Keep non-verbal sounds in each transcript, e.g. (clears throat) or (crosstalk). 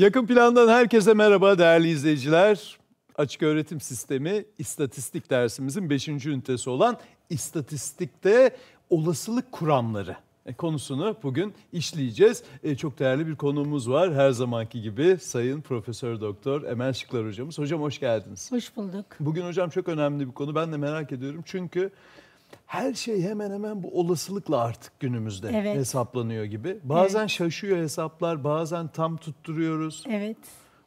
Yakın plandan herkese merhaba değerli izleyiciler. Açık öğretim sistemi istatistik dersimizin 5. ünitesi olan istatistikte olasılık kuramları e, konusunu bugün işleyeceğiz. E, çok değerli bir konuğumuz var. Her zamanki gibi Sayın Profesör Doktor Emel Şıklar hocamız. Hocam hoş geldiniz. Hoş bulduk. Bugün hocam çok önemli bir konu. Ben de merak ediyorum. Çünkü her şey hemen hemen bu olasılıkla artık günümüzde Evet. hesaplanıyor gibi. Bazen şaşıyor hesaplar, bazen tam tutturuyoruz. Evet,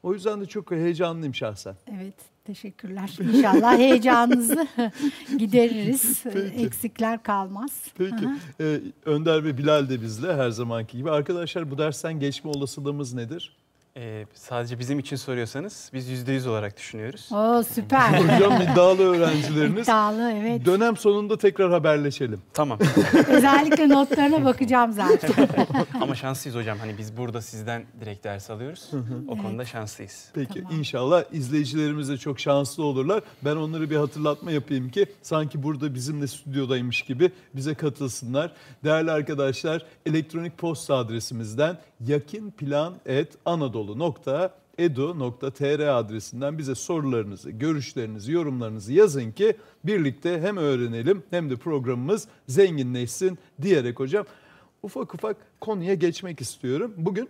O yüzden de çok heyecanlıyım şahsen. evet. Teşekkürler. İnşallah heyecanınızı (laughs) gideririz. Eksikler kalmaz. Peki. Ee, Önder ve Bilal de bizle her zamanki gibi. Arkadaşlar bu dersten geçme olasılığımız nedir? Ee, sadece bizim için soruyorsanız biz %100 olarak düşünüyoruz. Oo süper. (laughs) Hocam iddialı öğrencileriniz. İddialı evet. Dönem sonunda tekrar haberleşelim. Tamam. (laughs) Özellikle notlarına (laughs) bakacağım zaten. Ama şanslıyız hocam. Hani biz burada sizden direkt ders alıyoruz. O konuda şanslıyız. Peki Tamam. inşallah izleyicilerimiz de çok şanslı olurlar. Ben onlara bir hatırlatma yapayım ki sanki burada bizimle stüdyodaymış gibi bize katılsınlar. Değerli arkadaşlar elektronik posta adresimizden yakinplan.anadolu.edu.tr adresinden bize sorularınızı, görüşlerinizi, yorumlarınızı yazın ki birlikte hem öğrenelim hem de programımız zenginleşsin diyerek hocam ufak ufak konuya geçmek istiyorum. Bugün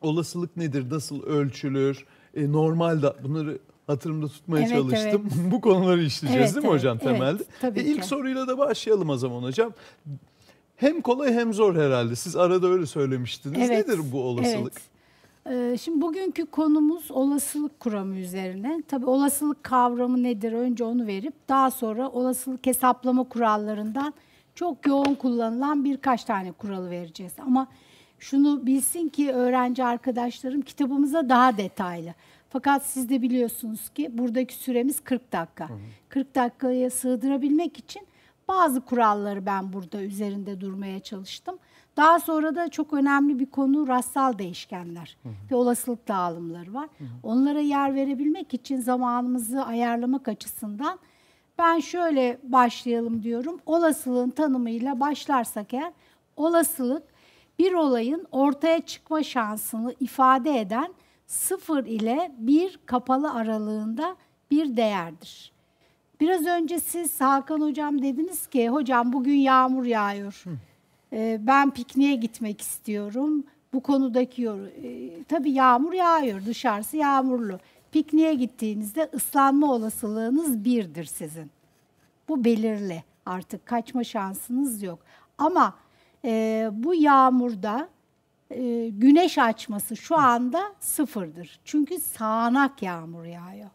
olasılık nedir, nasıl ölçülür, e, normalde bunları hatırımda tutmaya Evet, çalıştım. (laughs) Bu konuları işleyeceğiz Evet, değil mi evet, hocam evet, temelde? tabii E, ilk soruyla da başlayalım o zaman hocam. Hem kolay hem zor herhalde. Siz arada öyle söylemiştiniz. Evet, Nedir bu olasılık? Evet. Ee, Şimdi bugünkü konumuz olasılık kuramı üzerine. Tabii olasılık kavramı nedir? Önce onu verip daha sonra olasılık hesaplama kurallarından çok yoğun kullanılan birkaç tane kuralı vereceğiz. Ama şunu bilsin ki öğrenci arkadaşlarım kitabımıza daha detaylı. Fakat siz de biliyorsunuz ki buradaki süremiz 40 dakika. 40 dakikaya sığdırabilmek için bazı kuralları ben burada üzerinde durmaya çalıştım. Daha sonra da çok önemli bir konu rastsal değişkenler ve olasılık dağılımları var. Onlara yer verebilmek için zamanımızı ayarlamak açısından ben şöyle başlayalım diyorum. Olasılığın tanımıyla başlarsak eğer olasılık bir olayın ortaya çıkma şansını ifade eden sıfır ile bir kapalı aralığında bir değerdir. Biraz önce siz Hakan Hocam dediniz ki hocam bugün yağmur yağıyor. Ee, ben pikniğe gitmek istiyorum. Bu konudaki yor ee, tabii yağmur yağıyor dışarısı yağmurlu. Pikniğe gittiğinizde ıslanma olasılığınız birdir sizin. Bu belirli artık kaçma şansınız yok. Ama e, bu yağmurda e, güneş açması şu anda sıfırdır. Çünkü sağanak yağmur yağıyor.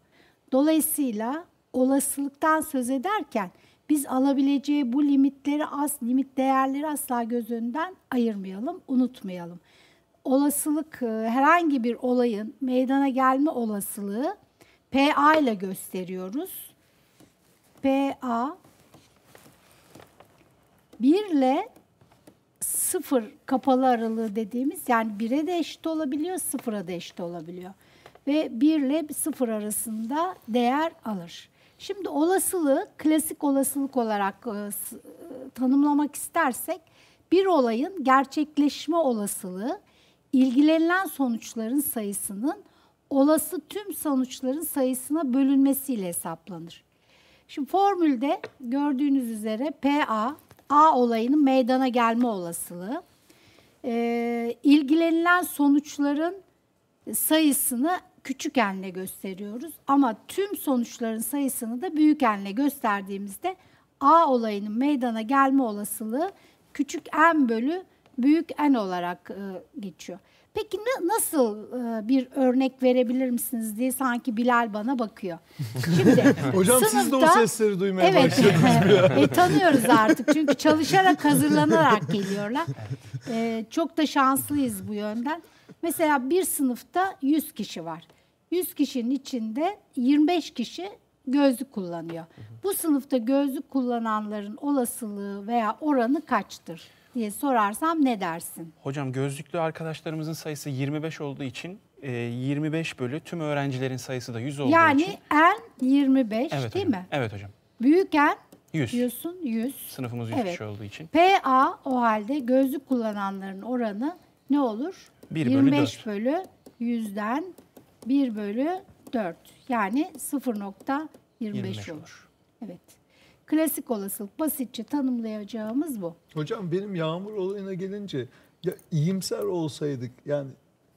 Dolayısıyla olasılıktan söz ederken biz alabileceği bu limitleri az limit değerleri asla göz önünden ayırmayalım, unutmayalım. Olasılık e, herhangi bir olayın meydana gelme olasılığı PA ile gösteriyoruz. PA 1 ile 0 kapalı aralığı dediğimiz yani 1'e de eşit olabiliyor, 0'a da eşit olabiliyor. Ve 1 ile 0 arasında değer alır. Şimdi olasılığı klasik olasılık olarak e, e, tanımlamak istersek bir olayın gerçekleşme olasılığı ilgilenilen sonuçların sayısının olası tüm sonuçların sayısına bölünmesiyle hesaplanır. Şimdi formülde gördüğünüz üzere PA, A olayının meydana gelme olasılığı, e, ilgilenilen sonuçların sayısını küçük n'le gösteriyoruz. Ama tüm sonuçların sayısını da büyük n'le gösterdiğimizde A olayının meydana gelme olasılığı küçük n bölü büyük n olarak e, geçiyor. Peki na- nasıl e, bir örnek verebilir misiniz diye sanki Bilal bana bakıyor. Şimdi (laughs) Hocam siz de o sınıfta- sesleri duymaya Evet. başladınız. (laughs) e, tanıyoruz artık çünkü çalışarak hazırlanarak geliyorlar. E, çok da şanslıyız bu yönden. Mesela bir sınıfta 100 kişi var. 100 kişinin içinde 25 kişi gözlük kullanıyor. Bu sınıfta gözlük kullananların olasılığı veya oranı kaçtır diye sorarsam ne dersin? Hocam gözlüklü arkadaşlarımızın sayısı 25 olduğu için e, 25 bölü tüm öğrencilerin sayısı da 100 olduğu Yani için. n 25 Evet değil hocam. mi? Evet hocam. Büyük n 100. diyorsun 100. Sınıfımız 100 Evet. kişi olduğu için. PA o halde gözlük kullananların oranı ne olur? Bir bölü 25 dört. bölü yüzden 1 bölü 4 yani 0.25 25 olur. Evet. Klasik olasılık basitçe tanımlayacağımız bu. Hocam benim yağmur olayına gelince ya iyimser olsaydık yani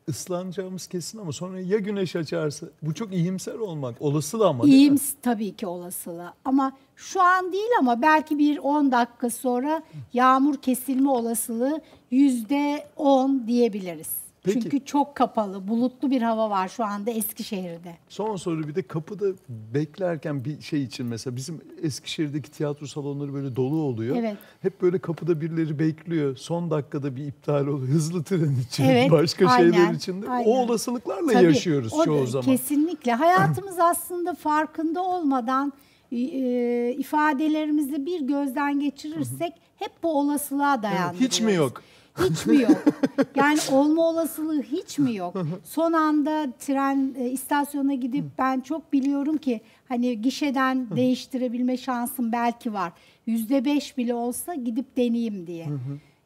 ıslanacağımız kesin ama sonra ya güneş açarsa bu çok iyimser olmak olasılığı ama? İyims tabii ki olasılığı ama şu an değil ama belki bir 10 dakika sonra yağmur kesilme olasılığı yüzde 10 diyebiliriz. Peki. Çünkü çok kapalı, bulutlu bir hava var şu anda Eskişehir'de. Son soru bir de kapıda beklerken bir şey için mesela bizim Eskişehir'deki tiyatro salonları böyle dolu oluyor. Evet. Hep böyle kapıda birileri bekliyor. Son dakikada bir iptal oluyor. Hızlı tren için, Evet, başka aynen, şeyler için de aynen. o olasılıklarla Tabii, yaşıyoruz o çoğu zaman. Kesinlikle. Hayatımız (clears throat) aslında farkında olmadan e, ifadelerimizi bir gözden geçirirsek hep bu olasılığa dayandırıyoruz. hiç mi yok? Hiç mi yok? (laughs) Yani olma olasılığı hiç mi yok? Son anda tren e, istasyonuna gidip ben çok biliyorum ki hani gişeden değiştirebilme şansım belki var. Yüzde beş bile olsa gidip deneyeyim diye.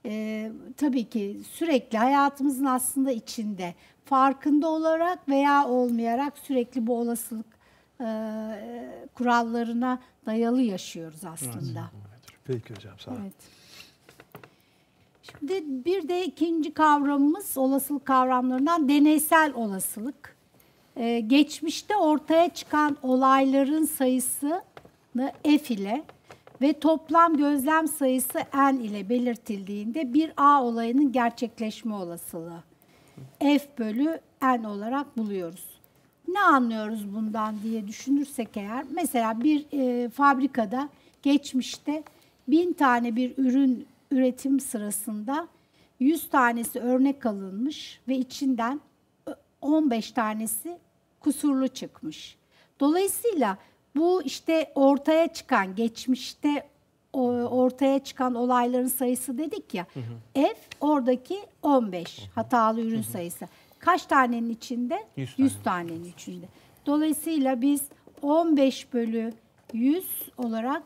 Ee, tabii ki sürekli hayatımızın aslında içinde farkında olarak veya olmayarak sürekli bu olasılık e, kurallarına dayalı yaşıyoruz aslında. Peki hocam sağ olun. Evet. Şimdi bir de ikinci kavramımız olasılık kavramlarından deneysel olasılık. Ee, geçmişte ortaya çıkan olayların sayısını f ile ve toplam gözlem sayısı n ile belirtildiğinde bir A olayının gerçekleşme olasılığı f bölü n olarak buluyoruz. Ne anlıyoruz bundan diye düşünürsek eğer mesela bir e, fabrikada geçmişte bin tane bir ürün üretim sırasında 100 tanesi örnek alınmış ve içinden ö- 15 tanesi kusurlu çıkmış. Dolayısıyla bu işte ortaya çıkan geçmişte ortaya çıkan olayların sayısı dedik ya. F oradaki 15 hatalı ürün sayısı. Kaç tanenin içinde? 100 100 tanenin içinde. Dolayısıyla biz 15 bölü 100 olarak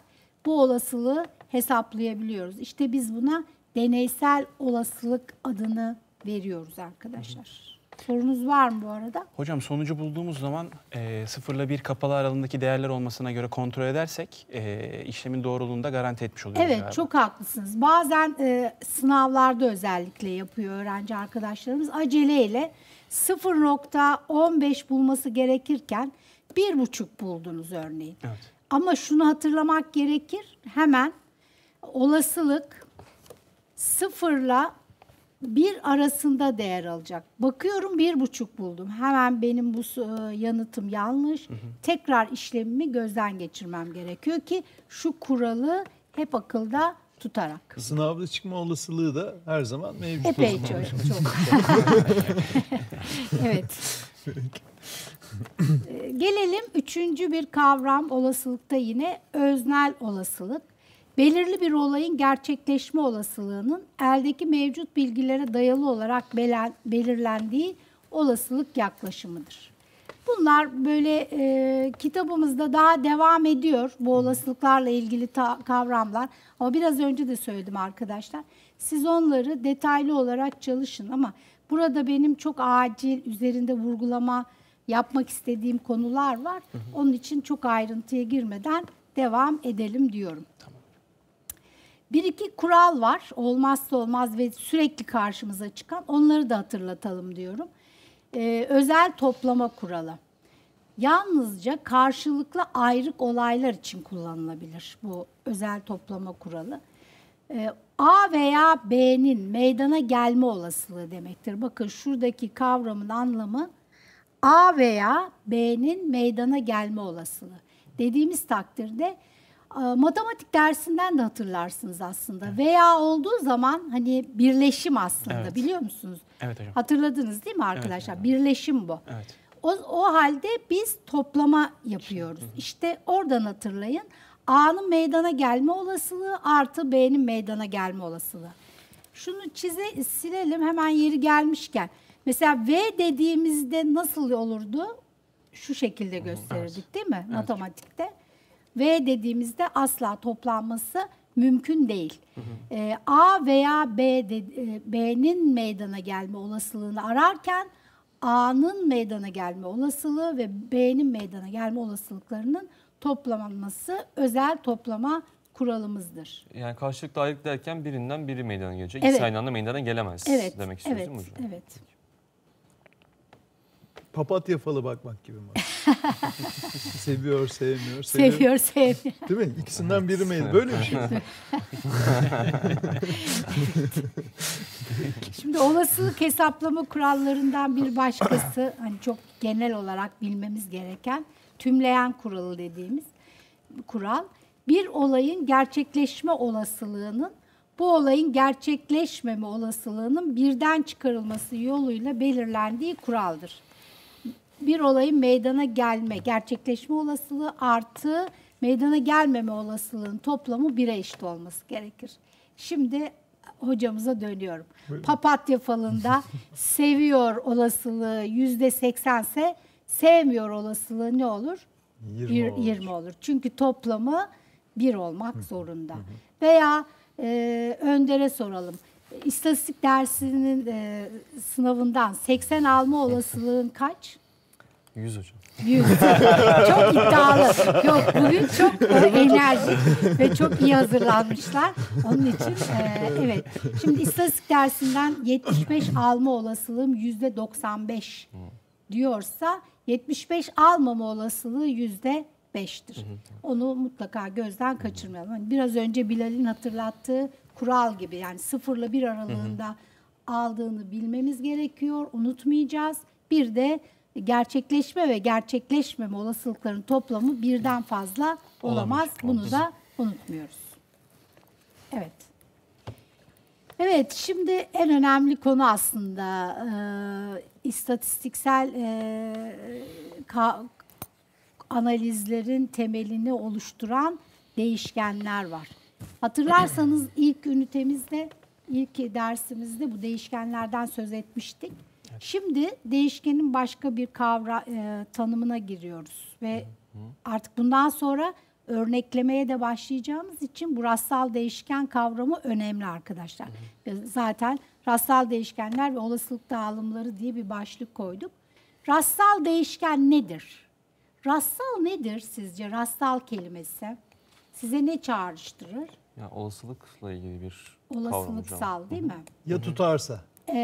bu olasılığı hesaplayabiliyoruz. İşte biz buna deneysel olasılık adını veriyoruz arkadaşlar. Sorunuz var mı bu arada? Hocam sonucu bulduğumuz zaman e, 0 ile 1 kapalı aralığındaki değerler olmasına göre kontrol edersek e, işlemin doğruluğunu da garanti etmiş oluyoruz Evet galiba. çok haklısınız. Bazen e, sınavlarda özellikle yapıyor öğrenci arkadaşlarımız. Aceleyle 0.15 bulması gerekirken bir buçuk buldunuz örneğin. Evet. Ama şunu hatırlamak gerekir. Hemen olasılık sıfırla bir arasında değer alacak. Bakıyorum bir buçuk buldum. Hemen benim bu e, yanıtım yanlış. Tekrar işlemimi gözden geçirmem gerekiyor ki şu kuralı hep akılda tutarak. Sınavda çıkma olasılığı da her zaman mevcut. Epey çok. çok. (laughs) (laughs) evet. Ee, Gelelim üçüncü bir kavram olasılıkta yine öznel olasılık. Belirli bir olayın gerçekleşme olasılığının eldeki mevcut bilgilere dayalı olarak belen- belirlendiği olasılık yaklaşımıdır. Bunlar böyle e, kitabımızda daha devam ediyor bu olasılıklarla ilgili ta- kavramlar. Ama biraz önce de söyledim arkadaşlar. Siz onları detaylı olarak çalışın ama burada benim çok acil üzerinde vurgulama yapmak istediğim konular var. Onun için çok ayrıntıya girmeden devam edelim diyorum. Bir iki kural var. Olmazsa olmaz ve sürekli karşımıza çıkan. Onları da hatırlatalım diyorum. Ee, özel toplama kuralı. Yalnızca karşılıklı ayrık olaylar için kullanılabilir bu özel toplama kuralı. Ee, A veya B'nin meydana gelme olasılığı demektir. Bakın şuradaki kavramın anlamı A veya B'nin meydana gelme olasılığı. Dediğimiz takdirde e, matematik dersinden de hatırlarsınız aslında. Veya olduğu zaman hani birleşim aslında Evet. biliyor musunuz? Evet hocam. Hatırladınız değil mi arkadaşlar? Birleşim bu. Evet. O, o halde biz toplama yapıyoruz. İşte oradan hatırlayın. A'nın meydana gelme olasılığı artı B'nin meydana gelme olasılığı. Şunu çize silelim hemen yeri gelmişken. Mesela V dediğimizde nasıl olurdu? Şu şekilde gösterirdik değil mi matematikte? V dediğimizde asla toplanması mümkün değil. Ee, A veya B de- e, B'nin meydana gelme olasılığını ararken A'nın meydana gelme olasılığı ve B'nin meydana gelme olasılıklarının toplanması özel toplama kuralımızdır. Yani karşılıklı ayrılık derken birinden biri meydana gelecek. Evet. İkisi aynı anda meydana gelemez Evet, demek istiyoruz evet, hocam? evet. Papatya falı bakmak gibi mi? (laughs) Seviyor, sevmiyor. Seviyor. Seviyor, sevmiyor. Değil mi? İkisinden biri miydi? Böyle bir şey. (laughs) Şimdi olasılık hesaplama kurallarından bir başkası hani çok genel olarak bilmemiz gereken tümleyen kuralı dediğimiz kural bir olayın gerçekleşme olasılığının bu olayın gerçekleşmeme olasılığının birden çıkarılması yoluyla belirlendiği kuraldır. Bir olayın meydana gelme, gerçekleşme olasılığı artı meydana gelmeme olasılığının toplamı bire eşit olması gerekir. Şimdi hocamıza dönüyorum. Papatya falında (laughs) seviyor olasılığı yüzde seksense sevmiyor olasılığı ne olur? Yirmi Bir- olur. 20 olur. Çünkü toplamı 1 olmak zorunda. Veya e, Önder'e soralım. İstatistik dersinin e, sınavından 80 alma (laughs) olasılığın kaç? 100 hocam. 100. (laughs) çok iddialı. Yok bugün çok e, enerjik ve çok iyi hazırlanmışlar. Onun için e, evet. Şimdi istatistik dersinden 75 alma olasılığım yüzde 95 diyorsa 75 almama olasılığı yüzde 5'tir. Onu mutlaka gözden kaçırmayalım. Hani biraz önce Bilal'in hatırlattığı kural gibi yani sıfırla bir aralığında aldığını bilmemiz gerekiyor. Unutmayacağız. Bir de gerçekleşme ve gerçekleşmeme olasılıkların toplamı birden fazla olamaz. Olamaz. Bunu da unutmuyoruz. Evet. Evet, şimdi en önemli konu aslında e, istatistiksel e, ka- analizlerin temelini oluşturan değişkenler var. Hatırlarsanız ilk ünitemizde, ilk dersimizde bu değişkenlerden söz etmiştik. Şimdi değişkenin başka bir kavra e, tanımına giriyoruz ve artık bundan sonra örneklemeye de başlayacağımız için bu rastsal değişken kavramı önemli arkadaşlar. Ve Zaten rastsal değişkenler ve olasılık dağılımları diye bir başlık koyduk. Rastsal değişken nedir? Rastsal nedir sizce? Rastsal kelimesi size ne çağrıştırır? Ya olasılıkla ilgili bir kavram hocam. Olasılıksal değil mi? Ya tutarsa? Ee,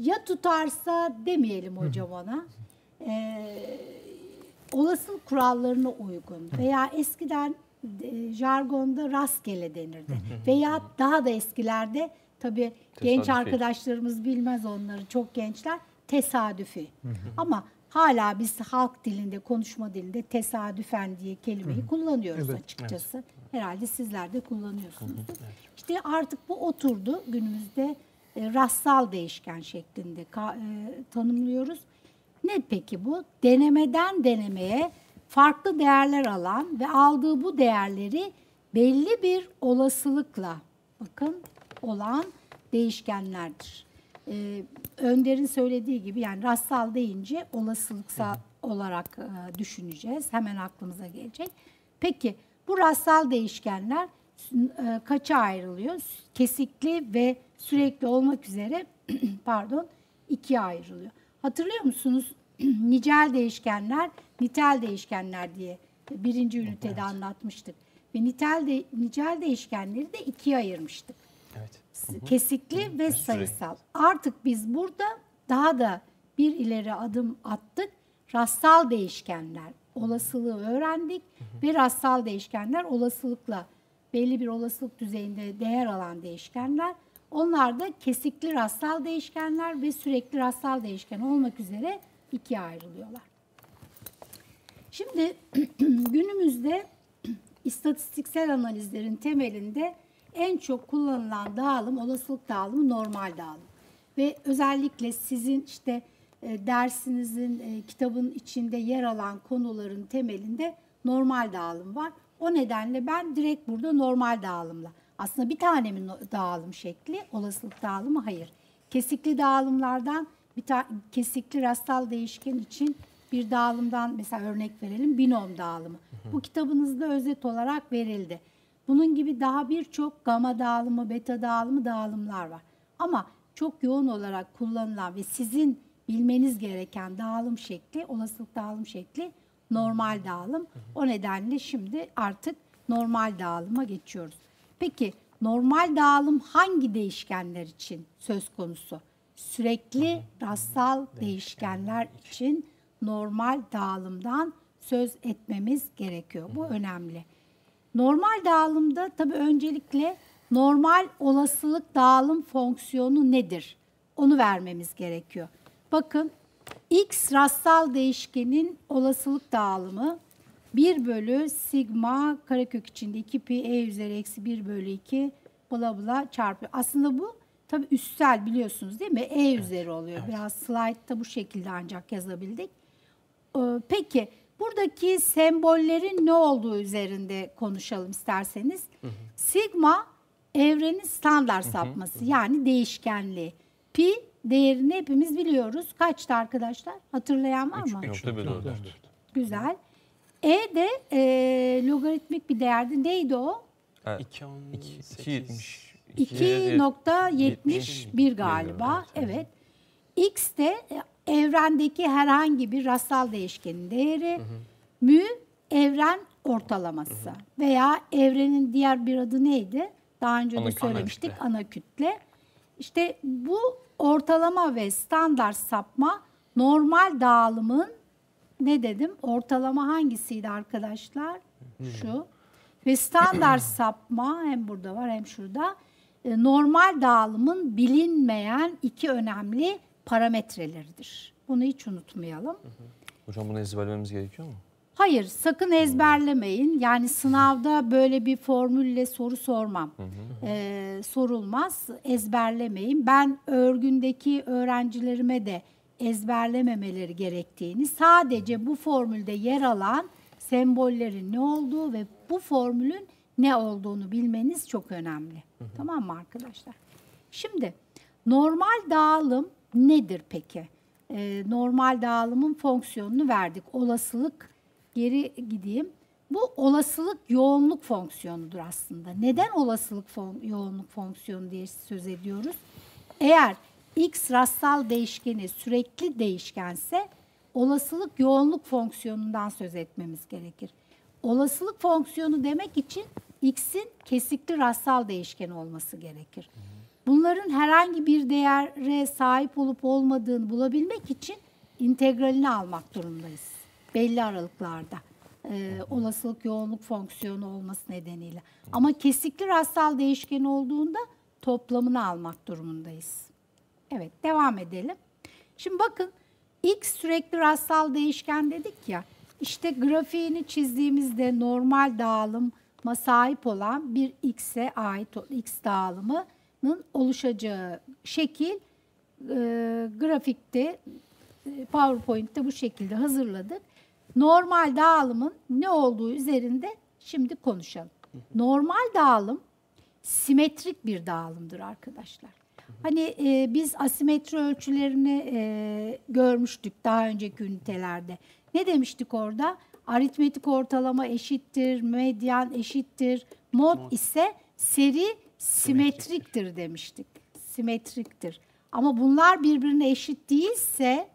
ya tutarsa demeyelim hocam ona. Ee, olasılık kurallarına uygun veya eskiden e, jargonda rastgele denirdi. veya daha da eskilerde tabii genç Tesadüfi. arkadaşlarımız bilmez onları çok gençler tesadüfi. Ama hala biz halk dilinde, konuşma dilinde tesadüfen diye kelimeyi kullanıyoruz Evet. açıkçası. Herhalde sizler de kullanıyorsunuz. İşte artık bu oturdu günümüzde e, rastsal değişken şeklinde e, tanımlıyoruz. Ne peki bu? Denemeden denemeye farklı değerler alan ve aldığı bu değerleri belli bir olasılıkla bakın olan değişkenlerdir. Ee, Önder'in söylediği gibi yani rastsal deyince olasılıksal olarak e, düşüneceğiz. Hemen aklımıza gelecek. Peki bu rastsal değişkenler kaça ayrılıyor? Kesikli ve sürekli olmak üzere (clears throat) pardon ikiye ayrılıyor. Hatırlıyor musunuz? (clears throat) Nicel değişkenler, nitel değişkenler diye birinci ünitede anlatmıştık. Ve nitel de, nicel değişkenleri de ikiye ayırmıştık Evet. kesikli ve sayısal. Artık biz burada daha da bir ileri adım attık. Rastsal değişkenler olasılığı öğrendik ve rastsal değişkenler olasılıkla belli bir olasılık düzeyinde değer alan değişkenler. Onlar da kesikli rastsal değişkenler ve sürekli rastsal değişken olmak üzere ikiye ayrılıyorlar. Şimdi (clears throat) günümüzde (clears throat) istatistiksel analizlerin temelinde en çok kullanılan dağılım olasılık dağılımı normal dağılım. Ve özellikle sizin işte e, dersinizin e, kitabın içinde yer alan konuların temelinde normal dağılım var. O nedenle ben direkt burada normal dağılımla. Aslında bir tane mi no- dağılım şekli? Olasılık dağılımı hayır. Kesikli dağılımlardan bir ta- kesikli rastsal değişken için bir dağılımdan mesela örnek verelim binom dağılımı. Bu kitabınızda özet olarak verildi. Bunun gibi daha birçok gama dağılımı, beta dağılımı dağılımlar var. Ama çok yoğun olarak kullanılan ve sizin bilmeniz gereken dağılım şekli, olasılık dağılım şekli normal dağılım. O nedenle şimdi artık normal dağılıma geçiyoruz. Peki normal dağılım hangi değişkenler için söz konusu? Sürekli rastsal değişkenler için normal dağılımdan söz etmemiz gerekiyor. Bu önemli. Normal dağılımda tabii öncelikle normal olasılık dağılım fonksiyonu nedir? Onu vermemiz gerekiyor. Bakın x rastsal değişkenin olasılık dağılımı 1 bölü sigma karekök içinde 2 pi e üzeri eksi 1 bölü 2 bla bla çarpı. Aslında bu tabii üstel biliyorsunuz değil mi? E üzeri oluyor. Biraz slide'da bu şekilde ancak yazabildik. Ee, Peki buradaki sembollerin ne olduğu üzerinde konuşalım isterseniz. Sigma evrenin standart sapması yani değişkenliği. Pi değerini hepimiz biliyoruz. Kaçtı arkadaşlar? Hatırlayan var mı? Nokta bölü dört. Güzel. E de e, logaritmik bir değerdi. Neydi o? Evet. 2.18. 2.71 galiba. Evet. X de e, evrendeki herhangi bir rastsal değişkenin değeri. Mü evren ortalaması veya evrenin diğer bir adı neydi? Daha önce Ana de kütle. söylemiştik. Ana kütle. İşte bu ortalama ve standart sapma normal dağılımın ne dedim? Ortalama hangisiydi arkadaşlar? Şu. Ve standart (clears throat) sapma hem burada var hem şurada. e, Normal dağılımın bilinmeyen iki önemli parametreleridir. Bunu hiç unutmayalım. Hocam bunu ezberlememiz gerekiyor mu? Hayır, sakın ezberlemeyin. Yani sınavda böyle bir formülle soru sormam. Ee, sorulmaz. Ezberlemeyin. Ben örgündeki öğrencilerime de ezberlememeleri gerektiğini, sadece bu formülde yer alan sembollerin ne olduğu ve bu formülün ne olduğunu bilmeniz çok önemli. Tamam mı arkadaşlar? Şimdi normal dağılım nedir peki? Ee, normal dağılımın fonksiyonunu verdik. Olasılık geri gideyim. Bu olasılık yoğunluk fonksiyonudur aslında. Neden olasılık fon- yoğunluk fonksiyonu diye söz ediyoruz? Eğer x rastsal değişkeni sürekli değişkense olasılık yoğunluk fonksiyonundan söz etmemiz gerekir. Olasılık fonksiyonu demek için x'in kesikli rastsal değişken olması gerekir. Bunların herhangi bir değere sahip olup olmadığını bulabilmek için integralini almak durumundayız. Belli aralıklarda. Ee, olasılık yoğunluk fonksiyonu olması nedeniyle. Ama kesikli rastsal değişken olduğunda toplamını almak durumundayız. Evet devam edelim. Şimdi bakın x sürekli rastsal değişken dedik ya. İşte grafiğini çizdiğimizde normal dağılıma sahip olan bir x'e ait x dağılımının oluşacağı şekil e, grafikte e, PowerPoint'te bu şekilde hazırladık. Normal dağılımın ne olduğu üzerinde şimdi konuşalım. Normal dağılım simetrik bir dağılımdır arkadaşlar. Hani e, biz asimetri ölçülerini e, görmüştük daha önceki ünitelerde. Ne demiştik orada? Aritmetik ortalama eşittir, medyan eşittir, mod, ise seri simetriktir demiştik. Simetriktir. Ama bunlar birbirine eşit değilse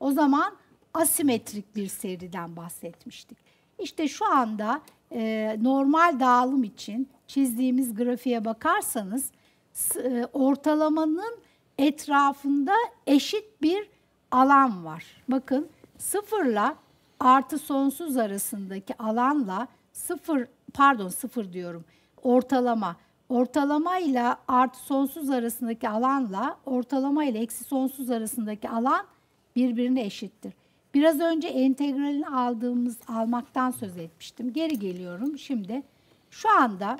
o zaman asimetrik bir seriden bahsetmiştik. İşte şu anda e, normal dağılım için çizdiğimiz grafiğe bakarsanız e, ortalamanın etrafında eşit bir alan var. Bakın sıfırla artı sonsuz arasındaki alanla sıfır pardon sıfır diyorum ortalama ortalama ile artı sonsuz arasındaki alanla ortalama ile eksi sonsuz arasındaki alan birbirine eşittir. Biraz önce integralini aldığımız almaktan söz etmiştim. Geri geliyorum şimdi. Şu anda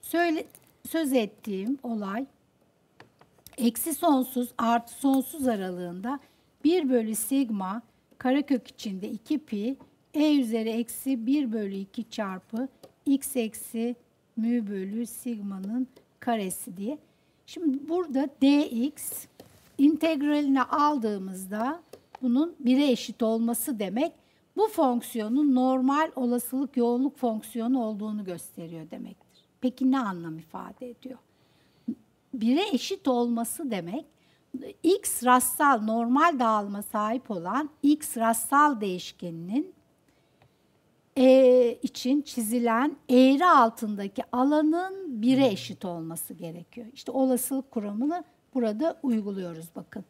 söyle söz ettiğim olay eksi sonsuz artı sonsuz aralığında 1 bölü sigma karekök içinde 2 pi e üzeri eksi 1 bölü 2 çarpı x eksi mü bölü sigmanın karesi diye. Şimdi burada dx integralini aldığımızda bunun 1'e eşit olması demek bu fonksiyonun normal olasılık yoğunluk fonksiyonu olduğunu gösteriyor demektir. Peki ne anlam ifade ediyor? 1'e eşit olması demek X rastsal normal dağılıma sahip olan X rastsal değişkeninin e, için çizilen eğri altındaki alanın bire eşit olması gerekiyor. İşte olasılık kuramını burada uyguluyoruz bakın.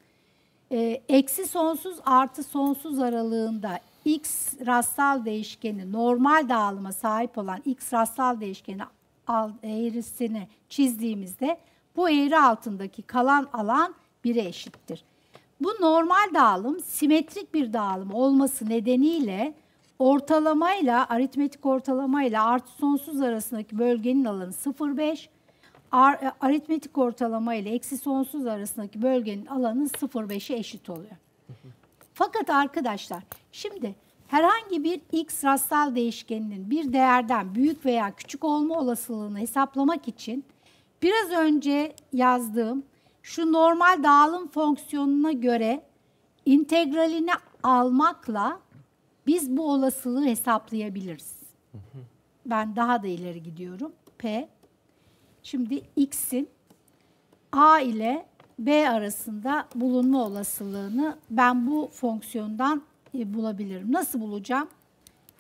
E, eksi sonsuz artı sonsuz aralığında x rastsal değişkeni normal dağılıma sahip olan x rastsal değişkeni eğrisini çizdiğimizde bu eğri altındaki kalan alan 1'e eşittir. Bu normal dağılım simetrik bir dağılım olması nedeniyle ortalamayla aritmetik ortalamayla artı sonsuz arasındaki bölgenin alanı 0,5 ar, e, aritmetik ortalama ile eksi sonsuz arasındaki bölgenin alanı 0,5'e eşit oluyor. Fakat arkadaşlar şimdi herhangi bir x rastsal değişkeninin bir değerden büyük veya küçük olma olasılığını hesaplamak için biraz önce yazdığım şu normal dağılım fonksiyonuna göre integralini almakla biz bu olasılığı hesaplayabiliriz. Ben daha da ileri gidiyorum. P Şimdi x'in a ile b arasında bulunma olasılığını ben bu fonksiyondan e, bulabilirim. Nasıl bulacağım?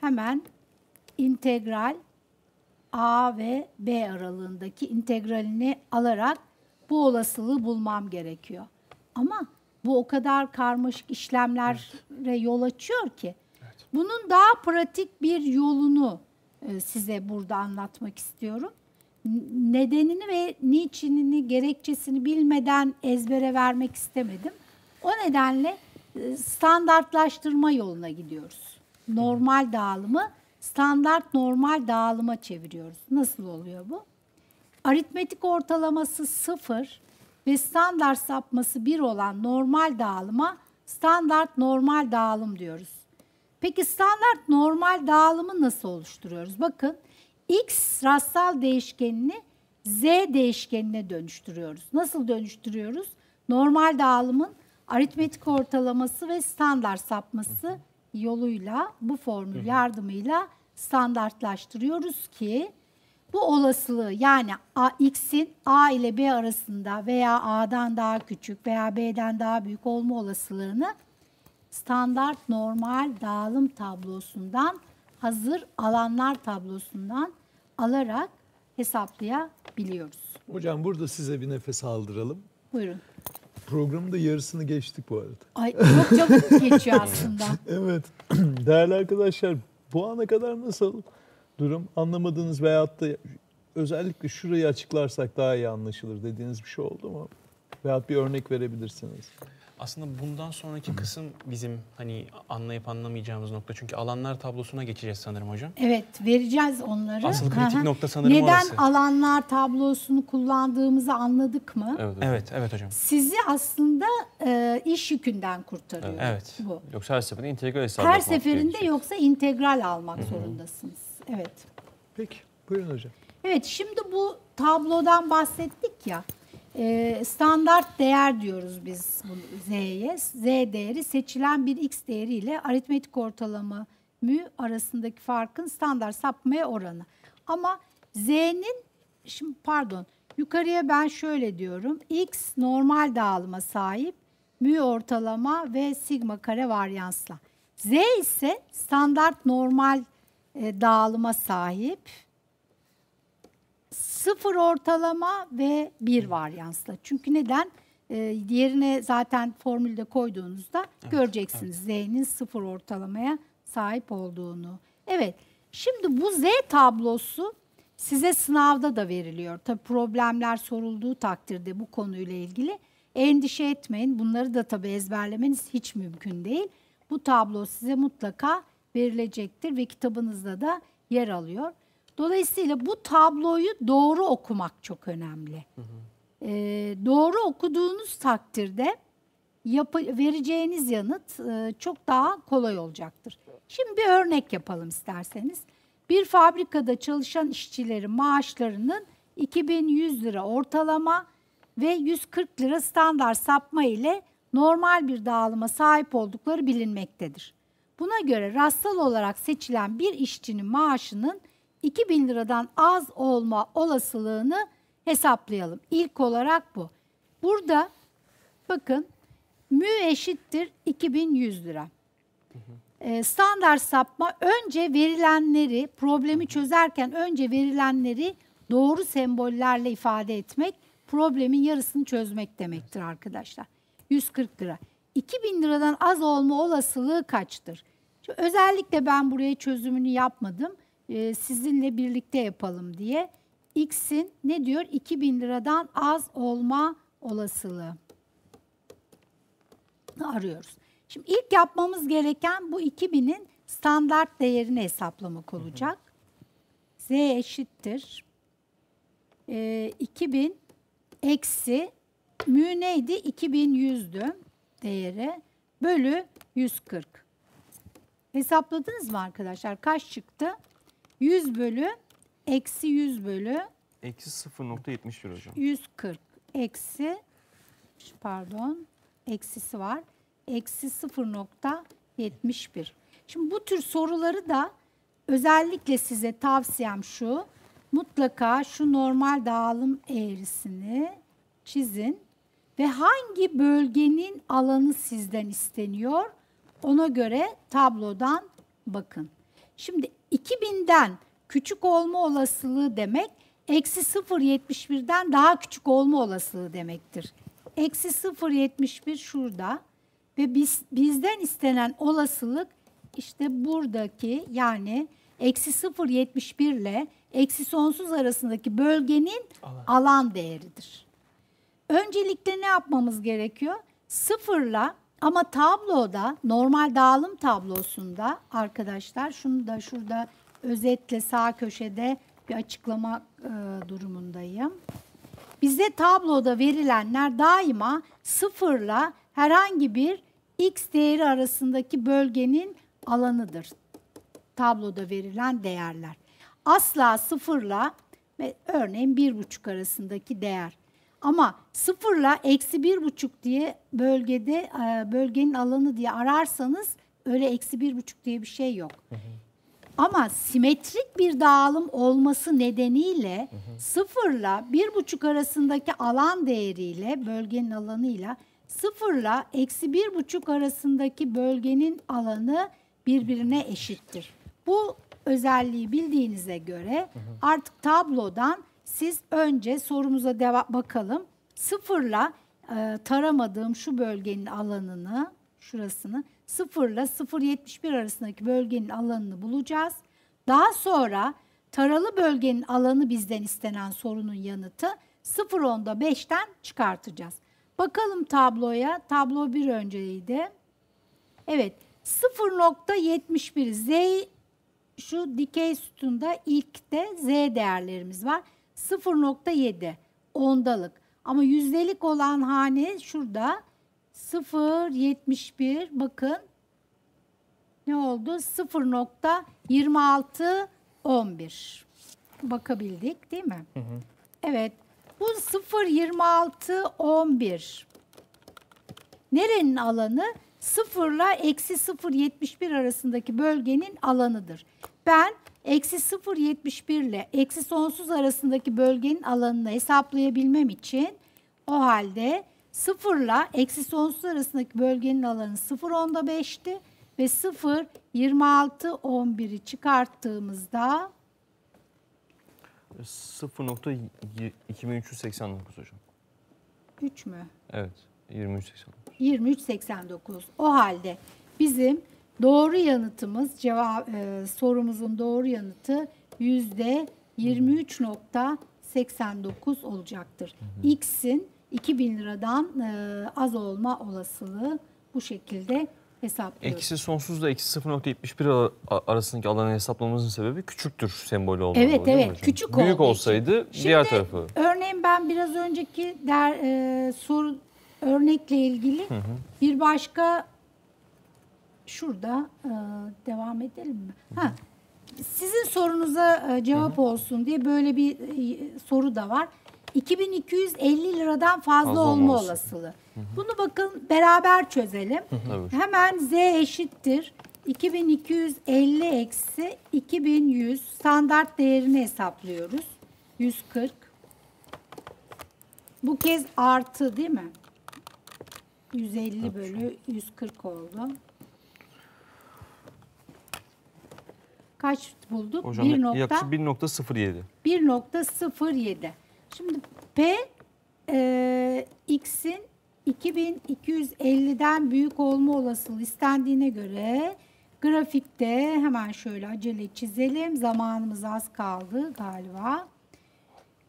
Hemen integral a ve b aralığındaki integralini alarak bu olasılığı bulmam gerekiyor. Ama bu o kadar karmaşık işlemlere yol açıyor ki. Bunun daha pratik bir yolunu e, size burada anlatmak istiyorum nedenini ve niçinini, gerekçesini bilmeden ezbere vermek istemedim. O nedenle e, standartlaştırma yoluna gidiyoruz. Normal dağılımı standart normal dağılıma çeviriyoruz. Nasıl oluyor bu? Aritmetik ortalaması sıfır ve standart sapması bir olan normal dağılıma standart normal dağılım diyoruz. Peki standart normal dağılımı nasıl oluşturuyoruz? Bakın x rastsal değişkenini z değişkenine dönüştürüyoruz. Nasıl dönüştürüyoruz? Normal dağılımın aritmetik ortalaması ve standart sapması yoluyla bu formül yardımıyla standartlaştırıyoruz ki bu olasılığı yani a, x'in a ile b arasında veya a'dan daha küçük veya b'den daha büyük olma olasılığını standart normal dağılım tablosundan hazır alanlar tablosundan alarak hesaplayabiliyoruz. Hocam burada size bir nefes aldıralım. Buyurun. Programın da yarısını geçtik bu arada. Ay çok çabuk geçiyor aslında. (laughs) Evet. (clears throat) Değerli arkadaşlar bu ana kadar nasıl durum anlamadığınız veyahut da özellikle şurayı açıklarsak daha iyi anlaşılır dediğiniz bir şey oldu mu? Veyahut bir örnek verebilirsiniz. Aslında bundan sonraki kısım bizim hani anlayıp anlamayacağımız nokta. Çünkü alanlar tablosuna geçeceğiz sanırım hocam. Evet vereceğiz onları. Asıl kritik hı. nokta sanırım Neden orası. alanlar tablosunu kullandığımızı anladık mı? Evet. hocam. Evet, evet hocam. Sizi aslında e, iş yükünden kurtarıyor Evet. bu. Yoksa her seferinde integral hesabı Her seferinde gerekecek. yoksa integral almak zorundasınız. Evet. Peki buyurun hocam. Evet şimdi bu tablodan bahsettik ya. E, standart değer diyoruz biz bu z'ye. Z değeri seçilen bir x değeri ile aritmetik ortalama mü arasındaki farkın standart sapmaya oranı. Ama z'nin şimdi pardon yukarıya ben şöyle diyorum. x normal dağılıma sahip mü ortalama ve sigma kare varyansla. Z ise standart normal e, dağılıma sahip sıfır ortalama ve bir varyansla. Çünkü neden? Ee, diğerine zaten formülde koyduğunuzda göreceksiniz Z'nin sıfır ortalamaya sahip olduğunu. Evet, şimdi bu Z tablosu size sınavda da veriliyor. Tabi problemler sorulduğu takdirde bu konuyla ilgili endişe etmeyin. Bunları da tabi ezberlemeniz hiç mümkün değil. Bu tablo size mutlaka verilecektir ve kitabınızda da yer alıyor. Dolayısıyla bu tabloyu doğru okumak çok önemli. Ee, doğru okuduğunuz takdirde yapı, vereceğiniz yanıt e, çok daha kolay olacaktır. Şimdi bir örnek yapalım isterseniz. Bir fabrikada çalışan işçilerin maaşlarının 2100 lira ortalama ve 140 lira standart sapma ile normal bir dağılıma sahip oldukları bilinmektedir. Buna göre rastsal olarak seçilen bir işçinin maaşının 2000 liradan az olma olasılığını hesaplayalım. İlk olarak bu. Burada bakın mü eşittir 2100 lira. Ee, standart sapma önce verilenleri problemi çözerken önce verilenleri doğru sembollerle ifade etmek problemin yarısını çözmek demektir arkadaşlar. 140 lira. 2000 liradan az olma olasılığı kaçtır? Özellikle ben buraya çözümünü yapmadım. Ee, sizinle birlikte yapalım diye. X'in ne diyor? 2000 liradan az olma olasılığı arıyoruz. Şimdi ilk yapmamız gereken bu 2000'in standart değerini hesaplamak olacak. Z eşittir. Ee, 2000 eksi mü neydi? 2100'dü değeri. Bölü 140. Hesapladınız mı arkadaşlar? Kaç çıktı? 100 bölü eksi 100 bölü Eksi 0.71 hocam. 140 eksi pardon eksisi var. Eksi 0.71. Şimdi bu tür soruları da özellikle size tavsiyem şu. Mutlaka şu normal dağılım eğrisini çizin ve hangi bölgenin alanı sizden isteniyor ona göre tablodan bakın. Şimdi 2000'den küçük olma olasılığı demek eksi 0.71'den daha küçük olma olasılığı demektir. Eksi 0.71 şurada ve biz, bizden istenen olasılık işte buradaki yani eksi 0.71 ile eksi sonsuz arasındaki bölgenin Alan. alan değeridir. Öncelikle ne yapmamız gerekiyor? Sıfırla ama tabloda normal dağılım tablosunda arkadaşlar şunu da şurada özetle sağ köşede bir açıklama e, durumundayım. Bize tabloda verilenler daima sıfırla herhangi bir x değeri arasındaki bölgenin alanıdır. Tabloda verilen değerler. Asla sıfırla ve örneğin bir buçuk arasındaki değer. Ama sıfırla eksi bir buçuk diye bölgede e, bölgenin alanı diye ararsanız öyle eksi bir buçuk diye bir şey yok. Ama simetrik bir dağılım olması nedeniyle sıfırla bir buçuk arasındaki alan değeriyle bölgenin alanıyla sıfırla eksi bir buçuk arasındaki bölgenin alanı birbirine eşittir. Bu özelliği bildiğinize göre artık tablodan siz önce sorumuza deva- bakalım. Sıfırla e, taramadığım şu bölgenin alanını, şurasını sıfırla 0.71 arasındaki bölgenin alanını bulacağız. Daha sonra taralı bölgenin alanı bizden istenen sorunun yanıtı 0.10'da 5'ten çıkartacağız. Bakalım tabloya. Tablo bir önceydi. Evet 0.71 Z şu dikey sütunda ilkte Z değerlerimiz var. 0.7 ondalık. Ama yüzdelik olan hane şurada 0.71 bakın ne oldu? 0.2611 bakabildik değil mi? Evet. Bu 0.2611 nerenin alanı? 0 ile eksi 0.71 arasındaki bölgenin alanıdır. Ben eksi 0.71 ile eksi sonsuz arasındaki bölgenin alanını hesaplayabilmem için o halde 0 ile eksi sonsuz arasındaki bölgenin alanı 0.10'da 5'ti ve 0 26.11'i çıkarttığımızda 0.2389 hocam. 3 mü? Evet. 23.89. 23.89. O halde bizim doğru yanıtımız cevap e, sorumuzun doğru yanıtı yüzde 23.89 olacaktır. X'in 2000 liradan e, az olma olasılığı bu şekilde hesaplıyoruz. Eksi sonsuzla eksi 0.71 ara- arasındaki alanı hesaplamamızın sebebi küçüktür sembolü olmalı. Evet, evet. hocam? Küçük Büyük için. olsaydı Şimdi diğer tarafı. Örneğin ben biraz önceki der, e, soru örnekle ilgili bir başka şurada e, devam edelim mi? Ha, sizin sorunuza e, cevap olsun diye böyle bir e, soru da var. 2250 liradan fazla, Fazla olma olma olasılığı. Bunu bakın beraber çözelim. Tabii. Hemen z eşittir 2250 eksi 2100 standart değerini hesaplıyoruz. 140. Bu kez artı değil mi? 150 bölü 140 oldu. Kaç bulduk? Hocam 1 nokta- yaklaşık 1.07. 1.07. Şimdi P e, X'in 2250'den büyük olma olasılığı istendiğine göre grafikte hemen şöyle acele çizelim. Zamanımız az kaldı galiba.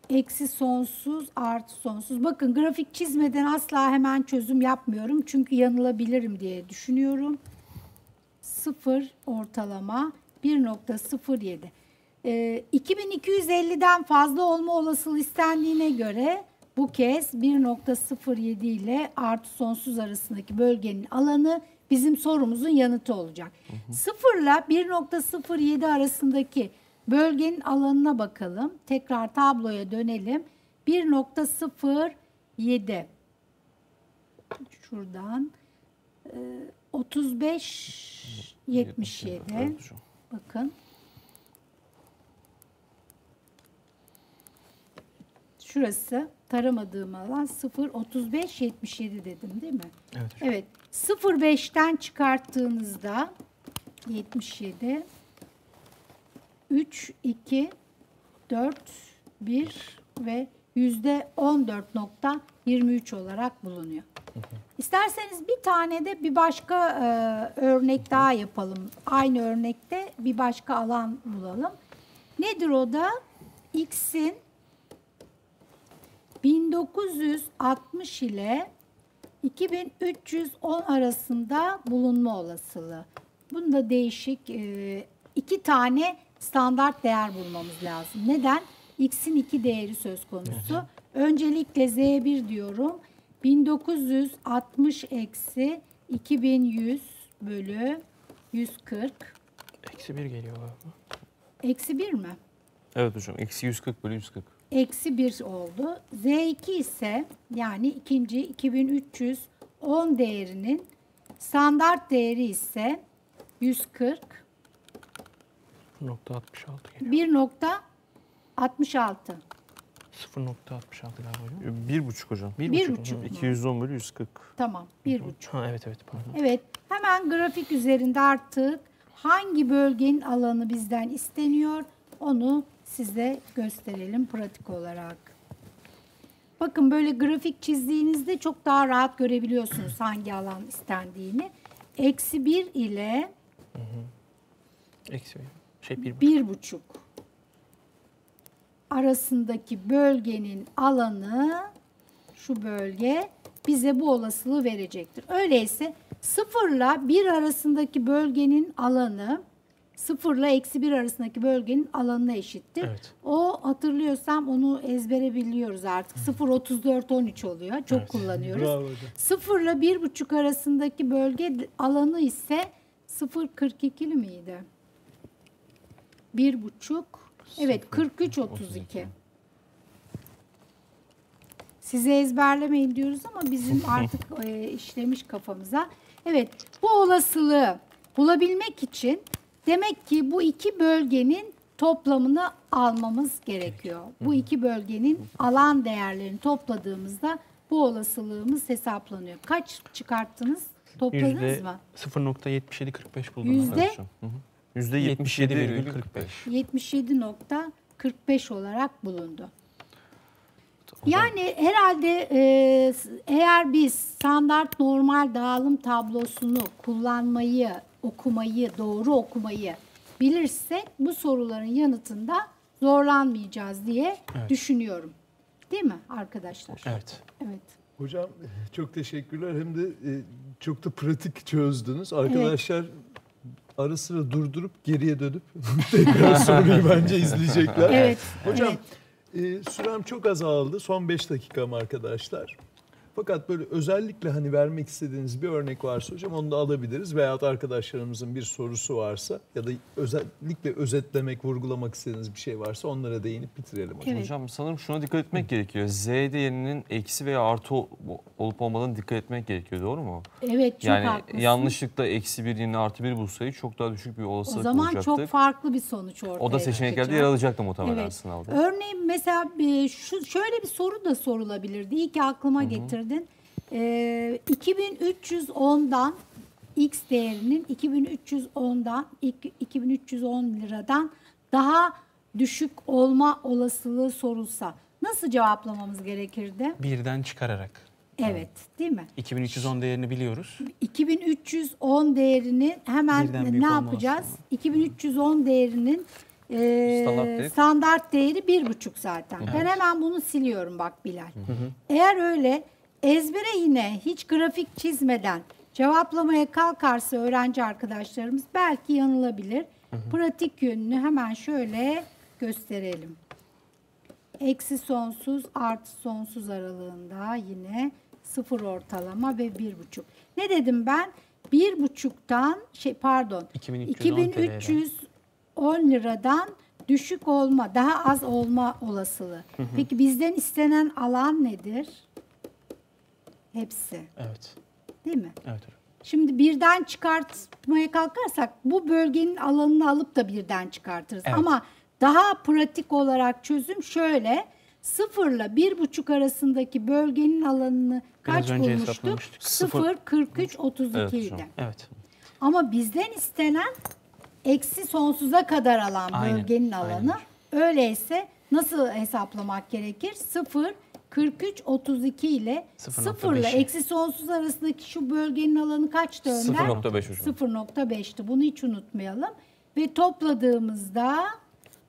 Eksi sonsuz artı sonsuz. Bakın grafik çizmeden asla hemen çözüm yapmıyorum. Çünkü yanılabilirim diye düşünüyorum. 0 ortalama 1.07. Ee, 2250'den fazla olma olasılığı istendiğine göre bu kez 1.07 ile artı sonsuz arasındaki bölgenin alanı bizim sorumuzun yanıtı olacak. 0 ile 1.07 arasındaki bölgenin alanına bakalım. Tekrar tabloya dönelim. 1.07 şuradan e, 35 77 Evet hocam. Bakın şurası taramadığım alan 0 35 77 dedim değil mi? Evet. Evet 0.5'ten çıkarttığınızda 77 3 2 4 1 ve yüzde 14.23 olarak bulunuyor. İsterseniz bir tane de bir başka e, örnek daha yapalım. Aynı örnekte bir başka alan bulalım. Nedir o da? X'in 1960 ile 2310 arasında bulunma olasılığı. Bunda değişik e, iki tane standart değer bulmamız lazım. Neden? X'in iki değeri söz konusu. Öncelikle Z1 diyorum. 1960 eksi 2100 bölü 140 Eksi 1 geliyor galiba. eksi 1 mi? Evet hocam. Eksi 140 bölü 140. eksi 1 oldu. Z2 ise yani ikinci 2310 değerinin standart değeri ise 140 0.66 geliyor. 1.66. 0.66 galiba hocam. Ee, Bir buçuk hocam. Bir, Bir buçuk. buçuk. Hı. 210 bölü 140. Tamam 1.5. Ha evet evet pardon. Evet hemen grafik üzerinde artık hangi bölgenin alanı bizden isteniyor onu size gösterelim pratik olarak. Bakın böyle grafik çizdiğinizde çok daha rahat görebiliyorsunuz hangi alan istendiğini. Eksi 1 ile Eksi 1. Şey 1 bir buçuk arasındaki bölgenin alanı şu bölge bize bu olasılığı verecektir. Öyleyse sıfırla bir arasındaki bölgenin alanı sıfırla eksi bir arasındaki bölgenin alanına eşittir. Evet. O hatırlıyorsam onu ezbere biliyoruz artık. 0 34 13 oluyor. Çok Evet. kullanıyoruz. Bravo hocam. Sıfırla bir buçuk arasındaki bölge alanı ise 0.42'li miydi? Bir buçuk. Evet 43 32. Size ezberlemeyin diyoruz ama bizim (laughs) artık e, işlemiş kafamıza. Evet bu olasılığı bulabilmek için demek ki bu iki bölgenin toplamını almamız gerekiyor. Bu iki bölgenin alan değerlerini topladığımızda bu olasılığımız hesaplanıyor. Kaç çıkarttınız? Topladınız mı? 0.7745 buldum. Yüzde? Ben. Evet hocam. Hı hı. Yüzde 77,45. 77.45 olarak bulundu. Yani herhalde e, eğer biz standart normal dağılım tablosunu kullanmayı, okumayı, doğru okumayı bilirsek bu soruların yanıtında zorlanmayacağız diye Evet. düşünüyorum. Değil mi arkadaşlar? Evet. Evet. Hocam çok teşekkürler. Hem de e, çok da pratik çözdünüz. Arkadaşlar ara sıra durdurup geriye dönüp (laughs) tekrar soruyu bence izleyecekler. Evet. Hocam evet. e, sürem çok azaldı. Son 5 dakikam arkadaşlar. Fakat böyle özellikle hani vermek istediğiniz bir örnek varsa hocam onu da alabiliriz. Veyahut arkadaşlarımızın bir sorusu varsa ya da özellikle özetlemek, vurgulamak istediğiniz bir şey varsa onlara değinip bitirelim hocam. Evet. Hocam sanırım şuna dikkat etmek gerekiyor. Z değerinin eksi veya artı ol- olup olmadığını dikkat etmek gerekiyor. Doğru mu? Evet çok yani haklısın. yanlışlıkla eksi bir yerine artı bir bulsaydı çok daha düşük bir o olasılık zaman olacaktı. çok farklı bir sonuç ortaya o da seçeneklerde yer alacaktı muhtemelen Evet. sınavda. Örneğin mesela bir- şu şöyle bir soru da sorulabilirdi. İyi ki aklıma getirdin. Ee, 2310'dan X değerinin 2310'dan ik- 2310 liradan daha düşük olma olasılığı sorulsa nasıl cevaplamamız gerekirdi? Birden çıkararak. Evet, değil mi? 2310 değerini biliyoruz. 2310 değerini hemen Birden ne yapacağız? olasılığı. 2310 değerinin e, Standart standart değeri bir buçuk zaten. Ben hemen bunu siliyorum bak Bilal. Eğer öyle ezbere yine hiç grafik çizmeden cevaplamaya kalkarsa öğrenci arkadaşlarımız belki yanılabilir. Pratik yönünü hemen şöyle gösterelim. Eksi sonsuz artı sonsuz aralığında yine sıfır ortalama ve bir buçuk. Ne dedim ben? Bir buçuktan şey pardon 2310 2310 liradan düşük olma, daha az olma olasılığı. Peki bizden istenen alan nedir? Hepsi, Evet. değil mi? Evet hocam. Şimdi birden çıkartmaya kalkarsak bu bölgenin alanını alıp da birden çıkartırız. Evet. Ama daha pratik olarak çözüm şöyle. Sıfırla bir buçuk arasındaki bölgenin alanını Biraz kaç önce bulmuştuk? Sıfır, 43, 32 Evet idi. Evet. Ama bizden istenen eksi sonsuza kadar alan Aynen, bölgenin aynen alanı. Öyleyse nasıl hesaplamak gerekir? 0, 43, 32 ile 0.5'i. 0 ile eksi sonsuz arasındaki şu bölgenin alanı kaçtı Önder? 0.5 hocam. 0.5'ti. Bunu hiç unutmayalım. Ve topladığımızda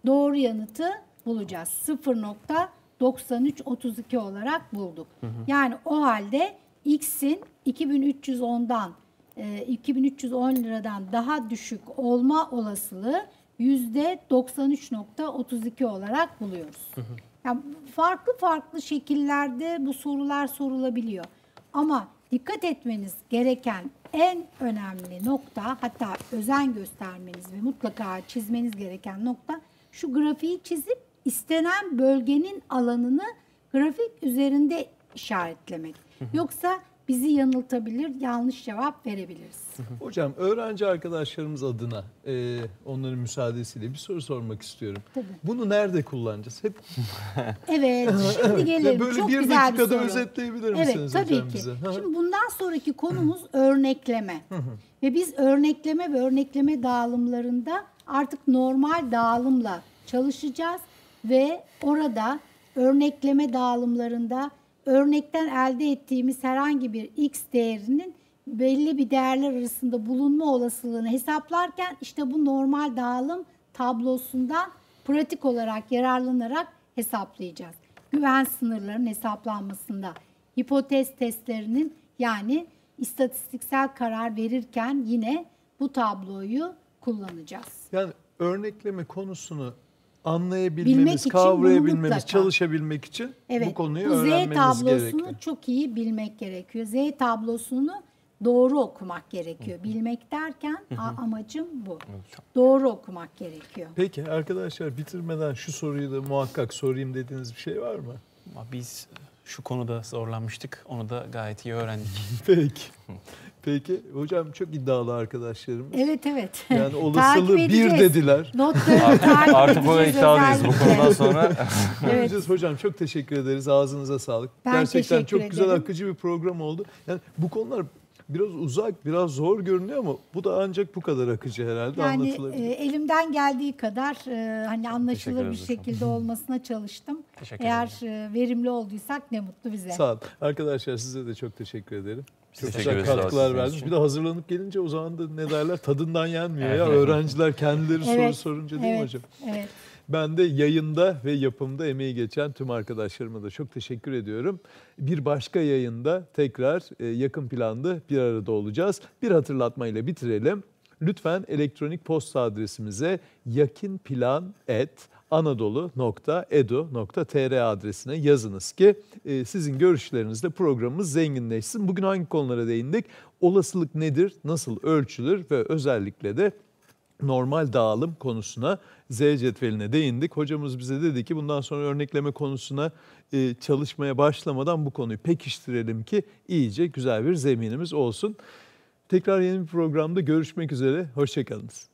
doğru yanıtı bulacağız. 0.9332 olarak bulduk. Yani o halde X'in 2310'dan e, 2310 liradan daha düşük olma olasılığı %93.32 olarak buluyoruz. Yani farklı farklı şekillerde bu sorular sorulabiliyor. Ama dikkat etmeniz gereken en önemli nokta hatta özen göstermeniz ve mutlaka çizmeniz gereken nokta şu grafiği çizip istenen bölgenin alanını grafik üzerinde işaretlemek. Yoksa bizi yanıltabilir, yanlış cevap verebiliriz. Hocam öğrenci arkadaşlarımız adına e, onların müsaadesiyle bir soru sormak istiyorum. Tabii. Bunu nerede kullanacağız? Hep (laughs) Evet, şimdi gelelim. böyle Çok bir güzel bir dakikada soru. özetleyebilir Evet, misiniz tabii hocam ki. bize? Şimdi bundan sonraki konumuz örnekleme. ve biz örnekleme ve örnekleme dağılımlarında artık normal dağılımla çalışacağız ve orada örnekleme dağılımlarında örnekten elde ettiğimiz herhangi bir x değerinin belli bir değerler arasında bulunma olasılığını hesaplarken işte bu normal dağılım tablosundan pratik olarak yararlanarak hesaplayacağız. Güven sınırlarının hesaplanmasında, hipotez testlerinin yani istatistiksel karar verirken yine bu tabloyu kullanacağız. Yani örnekleme konusunu anlayabilmemiz, için kavrayabilmemiz, mutlaka- çalışabilmek için Evet, bu konuyu bu Z öğrenmemiz tablosunu gerekiyor. çok iyi bilmek gerekiyor. Z tablosunu doğru okumak gerekiyor. Bilmek derken a- amacım bu. Doğru okumak gerekiyor. Peki arkadaşlar bitirmeden şu soruyu da muhakkak sorayım dediğiniz bir şey var mı? Ama biz şu konuda zorlanmıştık. Onu da gayet iyi öğrendik. (laughs) Peki. Peki hocam çok iddialı arkadaşlarımız. Evet evet. Yani (laughs) olasılığı bir dediler. Notlarını takip Artık o edeceğiz iddialıyız bu konudan sonra. (laughs) Evet. Hocam çok teşekkür ederiz. Ağzınıza sağlık. Ben Gerçekten teşekkür çok güzel ederim. akıcı bir program oldu. Yani bu konular biraz uzak, biraz zor görünüyor ama bu da ancak bu kadar akıcı herhalde Yani anlatılabilir. e, elimden geldiği kadar e, hani anlaşılır bir şekilde olmasına çalıştım. (laughs) Teşekkür Eğer e, verimli olduysak ne mutlu bize. Sağ olun. Arkadaşlar size de çok teşekkür ederim. Çok teşekkür güzel ederiz katkılar verdiniz. Bir de hazırlanıp gelince o zaman da ne derler tadından yenmiyor ya. Öğrenciler kendileri soru Evet, sorunca değil mi evet, hocam? Evet. Ben de yayında ve yapımda emeği geçen tüm arkadaşlarıma da çok teşekkür ediyorum. Bir başka yayında tekrar e, yakın planda bir arada olacağız. Bir hatırlatmayla bitirelim. Lütfen elektronik posta adresimize yakinplan@anadolu.edu.tr adresine yazınız ki e, sizin görüşlerinizle programımız zenginleşsin. Bugün hangi konulara değindik? Olasılık nedir? Nasıl ölçülür ve özellikle de normal dağılım konusuna Z cetveline değindik. Hocamız bize dedi ki bundan sonra örnekleme konusuna e, çalışmaya başlamadan bu konuyu pekiştirelim ki iyice güzel bir zeminimiz olsun. Tekrar yeni bir programda görüşmek üzere. Hoşçakalınız.